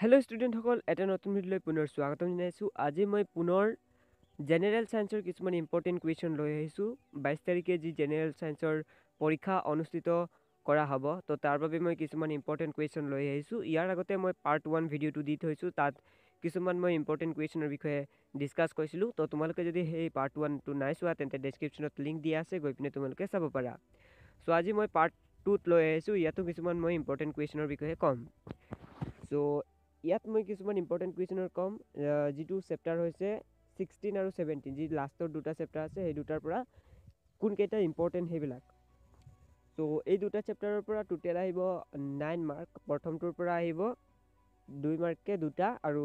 Hello ষ্টুডেণ্টসকল এটা নতুন ভিডিঅ'লৈ পুনৰ স্বাগতম জনাইছোঁ। আজি মই পুনৰ জেনেৰেল ছায়েন্সৰ কিছুমান ইম্পৰ্টেণ্ট কুৱেশ্যন লৈ আহিছোঁ। বাইছ তাৰিখে যি জেনেৰেল ছায়েন্সৰ পৰীক্ষা অনুষ্ঠিত কৰা হ'ব তো তাৰ বাবে মই কিছুমান ইম্পৰ্টেণ্ট কুৱেশ্যন লৈ আহিছোঁ। ইয়াৰ আগতে মই পাৰ্ট ওৱান ভিডিঅ'টো দি থৈছোঁ। তাত কিছুমান মই ইম্পৰ্টেণ্ট কুৱেশ্যনৰ বিষয়ে ডিছকাছ কৰিছিলোঁ। তো তোমালোকে যদি সেই পাৰ্ট ওৱানটো নাই চোৱা তেন্তে ডেছক্ৰিপশ্যনত লিংক দিয়া আছে গৈ পিনে তোমালোকে চাব পাৰা। চ' আজি মই পাৰ্ট টুত লৈ আহিছোঁ। ইয়াতো কিছুমান মই ইম্পৰ্টেণ্ট কুৱেশ্যনৰ বিষয়ে ক'ম। চ' ইয়াত মই কিছুমান ইম্পৰ্টেণ্ট কুৱেশ্যনৰ ক'ম যিটো চেপ্টাৰ হৈছে ছিক্সটিন আৰু ছেভেণ্টিন যি লাষ্টৰ দুটা চেপ্টাৰ আছে সেই দুটাৰ পৰা কোনকেইটা ইম্পৰ্টেণ্ট সেইবিলাক। চ' এই দুটা চেপ্টাৰৰ পৰা টোটেল আহিব নাইন মাৰ্ক প্ৰথমটোৰ পৰা আহিব দুই মাৰ্ককৈ দুটা আৰু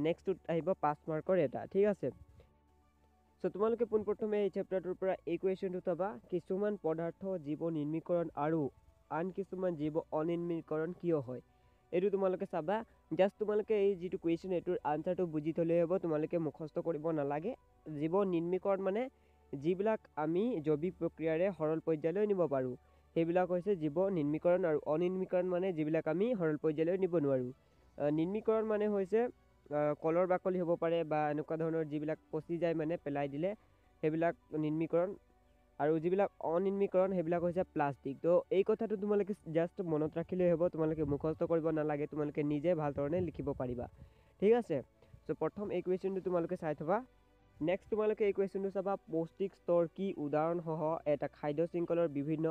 নেক্সটটোত আহিব পাঁচ মাৰ্কৰ এটা ঠিক আছে? চ' তোমালোকে পোনপ্ৰথমে এই চেপ্টাৰটোৰ পৰা এই কুৱেশ্যনটো চাবা কিছুমান পদাৰ্থ জীৱ নিৰ্মীকৰণ আৰু আন কিছুমান জীৱ অনিৰ্মীকৰণ কিয় হয়? এইটো তোমালোকে চাবা। জাষ্ট তোমালোকে এই যিটো কুৱেশ্যন এইটোৰ আনচাৰটো বুজি থ'লেই হ'ব। তোমালোকে মুখস্থ কৰিব নালাগে। জীৱ নিৰ্মীকৰণ মানে যিবিলাক আমি জৈৱিক প্ৰক্ৰিয়াৰে সৰল পৰ্যায়লৈ নিব পাৰোঁ সেইবিলাক হৈছে জীৱ নিৰ্মীকৰণ আৰু অনিৰ্মীকৰণ মানে যিবিলাক আমি সৰল পৰ্যায়লৈ নিব নোৱাৰোঁ। নিৰ্মীকৰণ মানে হৈছে কলৰ বাকলি হ'ব পাৰে বা এনেকুৱা ধৰণৰ যিবিলাক পচি যায় মানে পেলাই দিলে সেইবিলাক নিৰ্মীকৰণ আৰু যিবিলাক অনিৰ্মীকৰণ সেইবিলাক হৈছে প্লাষ্টিক। তো এই কথাটো তোমালোকে জাষ্ট মনত ৰাখিলেই হ'ব তোমালোকে মুখস্থ কৰিব নালাগে তোমালোকে নিজে ভাল ধৰণে লিখিব পাৰিবা। ঠিক আছে? চ' প্ৰথম এই কুৱেশ্যনটো তোমালোকে চাই থবা। নেক্সট তোমালোকে এই কুৱেশ্যনটো চাবা পৌষ্টিক স্তৰ কি? উদাহৰণসহ এটা খাদ্য শৃংখলৰ বিভিন্ন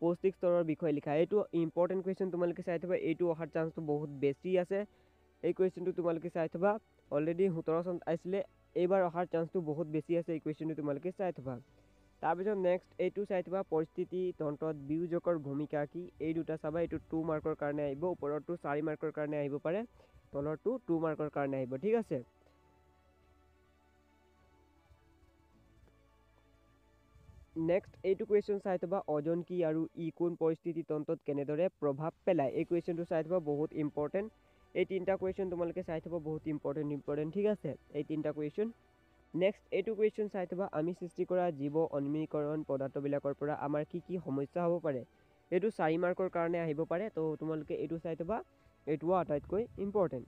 পৌষ্টিক স্তৰৰ বিষয়ে লিখা। এইটো ইম্পৰ্টেণ্ট কুৱেশ্যন তোমালোকে চাই থবা এইটো অহাৰ চান্সটো বহুত বেছি আছে। এই কুৱেশ্যনটো তোমালোকে চাই থবা। অলৰেডি সোতৰ চনত আহিছিলে এইবাৰ অহাৰ চান্সটো বহুত বেছি আছে এই কুৱেশ্যনটো তোমালোকে চাই থবা। তাৰপিছত নেক্সট এইটো চাই থবা পৰিস্থিতি তন্ত্ৰত বিয়োজকৰ ভূমিকা কি? এই দুটা চাবা এইটো টু মাৰ্কৰ কাৰণে আহিব ওপৰৰটো চাৰি মাৰ্কৰ কাৰণে আহিব পাৰে তলৰটো টু মাৰ্কৰ কাৰণে আহিব ঠিক আছে? নেক্সট এইটো কুৱেশ্যন চাই থবা অজন কি আৰু ই কোন পৰিস্থিতি তন্ত্ৰত কেনেদৰে প্ৰভাৱ পেলায়? এই কুৱেশ্যনটো চাই থবা বহুত ইম্পৰ্টেণ্ট এই তিনিটা কুৱেশ্যন তোমালোকে চাই থবা বহুত ইম্পৰ্টেণ্ট ইম্পৰ্টেণ্ট ঠিক আছে? এই তিনিটা কুৱেশ্যন নেক্সট এইটো কুৱেশ্যন চাই থবা আমি সৃষ্টি কৰা জীৱ অনিমীকৰণ পদাৰ্থবিলাকৰ পৰা আমাৰ কি কি সমস্যা হ'ব পাৰে? এইটো চাৰি মাৰ্কৰ কাৰণে আহিব পাৰে তো তোমালোকে এইটো চাই থবা এইটোও আটাইতকৈ ইম্পৰ্টেণ্ট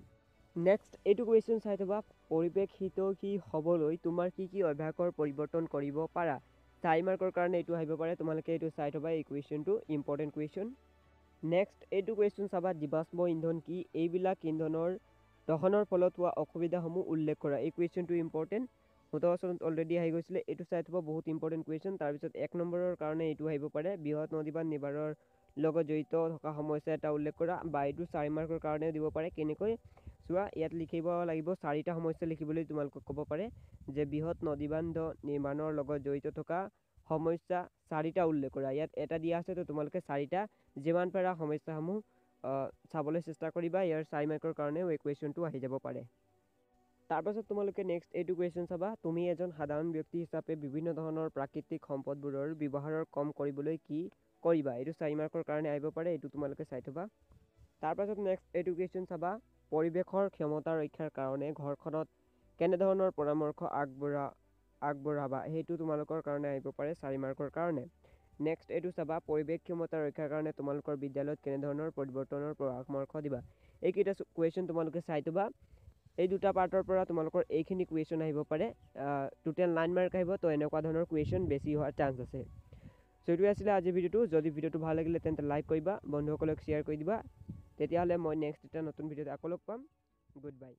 নেক্সট এইটো কুৱেশ্যন চাই থবা পৰিৱেশ হিতৈষী হ'বলৈ তোমাৰ কি কি অভ্যাসৰ পৰিৱৰ্তন কৰিব পাৰা? চাৰি মাৰ্কৰ কাৰণে এইটো আহিব পাৰে তোমালোকে এইটো চাই থবা এই কুৱেশ্যনটো ইম্পৰ্টেণ্ট কুৱেশ্যন নেক্সট এইটো কুৱেশ্যন চাবা জীৱাশ্ম ইন্ধন কি? এইবিলাক ইন্ধনৰ দহনৰ ফলত হোৱা অসুবিধাসমূহ উল্লেখ কৰা। এই কুৱেশ্যনটো ইম্পৰ্টেণ্ট সোতৰ চনত অলৰেডি আহি গৈছিলে এইটো চাই থ'ব বহুত ইম্পৰ্টেণ্ট কুৱেশ্যন তাৰপিছত এক নম্বৰৰ কাৰণে এইটো আহিব পাৰে। বৃহৎ নদীবান নিবাৰৰ লগত জড়িত থকা সমস্যা এটা উল্লেখ কৰা বা এইটো চাৰি মাৰ্কৰ কাৰণেও দিব পাৰে। কেনেকৈ? চোৱা ইয়াত লিখিব লাগিব চাৰিটা সমস্যা লিখিবলৈ তোমালোকক ক'ব পাৰে যে বৃহৎ নদীবান্ধ নিৰ্মাণৰ লগত জড়িত থকা সমস্যা চাৰিটা উল্লেখ কৰা। ইয়াত এটা দিয়া আছে তো তোমালোকে চাৰিটা যিমান পাৰা সমস্যাসমূহ চাবলৈ চেষ্টা কৰিবা। ইয়াৰ চাৰি মাৰ্কৰ কাৰণেও এই কুৱেশ্যনটো আহি যাব পাৰে। তাৰপাছত তোমালোকে নেক্সট এইটো কুৱেশ্যন চাবা। তুমি এজন সাধাৰণ ব্যক্তি হিচাপে বিভিন্ন ধৰণৰ প্ৰাকৃতিক সম্পদবোৰৰ ব্যৱহাৰৰ কম কৰিবলৈ কি কৰিবা? এইটো চাৰি মাৰ্কৰ কাৰণে আহিব পাৰে এইটো তোমালোকে চাই থবা। তাৰপাছত নেক্সট এইটো কুৱেশ্যন চাবা। পৰিৱেশৰ ক্ষমতা ৰক্ষাৰ কাৰণে ঘৰখনত কেনেধৰণৰ পৰামৰ্শ আগবঢ়া আগবঢ়াবা? সেইটো তোমালোকৰ কাৰণে আহিব পাৰে চাৰি মাৰ্কৰ কাৰণে। নেক্সট এইটো চাবা। পৰিৱেশ ক্ষমতা ৰক্ষাৰ কাৰণে তোমালোকৰ বিদ্যালয়ত কেনেধৰণৰ পৰিৱৰ্তনৰ পৰামৰ্শ দিবা? এইকেইটা কুৱেশ্যন তোমালোকে চাই থবা। এই দুটা পাৰ্টৰ পৰা তোমালোকৰ এইখিনি কুৱেশ্যন আহিব পাৰে। টোটেল নাইন মাৰ্ক আহিব তো এনেকুৱা ধৰণৰ কুৱেশ্যন বেছি হোৱাৰ চান্স আছে। চ' এইটোৱে আছিলে আজিৰ ভিডিঅ'টো। যদি ভিডিঅ'টো ভাল লাগিলে তেন্তে লাইক কৰিবা বন্ধুসকলক শ্বেয়াৰ কৰি দিবা। তেতিয়াহ'লে মই নেক্সট এটা নতুন ভিডিঅ'ত আকৌ লগ পাম। Good bye